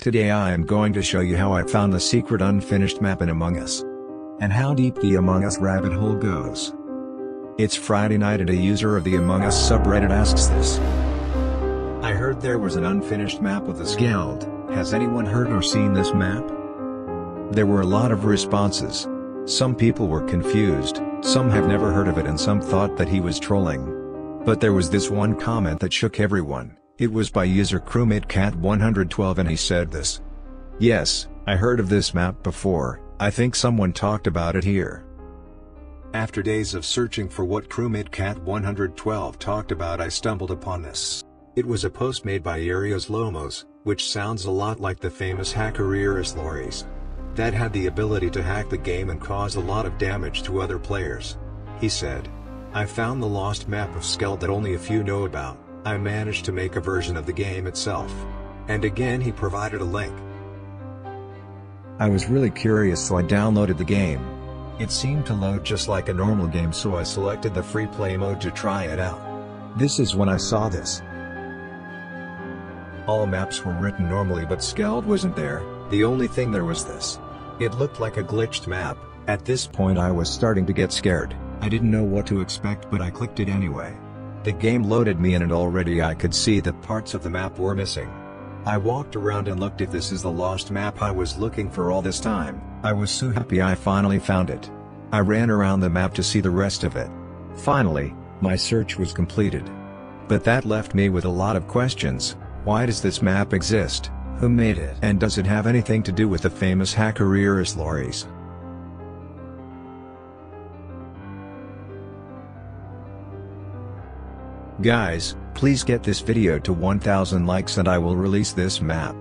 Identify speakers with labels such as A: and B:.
A: Today I am going to show you how I found the secret unfinished map in Among Us. And how deep the Among Us rabbit hole goes. It's Friday night and a user of the Among Us subreddit asks this. I heard there was an unfinished map with the Skeld, has anyone heard or seen this map? There were a lot of responses. Some people were confused, some have never heard of it and some thought that he was trolling. But there was this one comment that shook everyone. It was by user crewmatecat112 and he said this. Yes, I heard of this map before, I think someone talked about it here. After days of searching for what crewmatecat112 talked about I stumbled upon this. It was a post made by Arios Lomos, which sounds a lot like the famous hacker Eris Loris. That had the ability to hack the game and cause a lot of damage to other players. He said. I found the lost map of Skeld that only a few know about. I managed to make a version of the game itself. And again he provided a link. I was really curious so I downloaded the game. It seemed to load just like a normal game so I selected the free play mode to try it out. This is when I saw this. All maps were written normally but Skeld wasn't there, the only thing there was this. It looked like a glitched map, at this point I was starting to get scared, I didn't know what to expect but I clicked it anyway. The game loaded me in and already I could see that parts of the map were missing. I walked around and looked if this is the lost map I was looking for all this time, I was so happy I finally found it. I ran around the map to see the rest of it. Finally, my search was completed. But that left me with a lot of questions, why does this map exist, who made it and does it have anything to do with the famous hacker Eris Loris? Guys, please get this video to 1000 likes and I will release this map.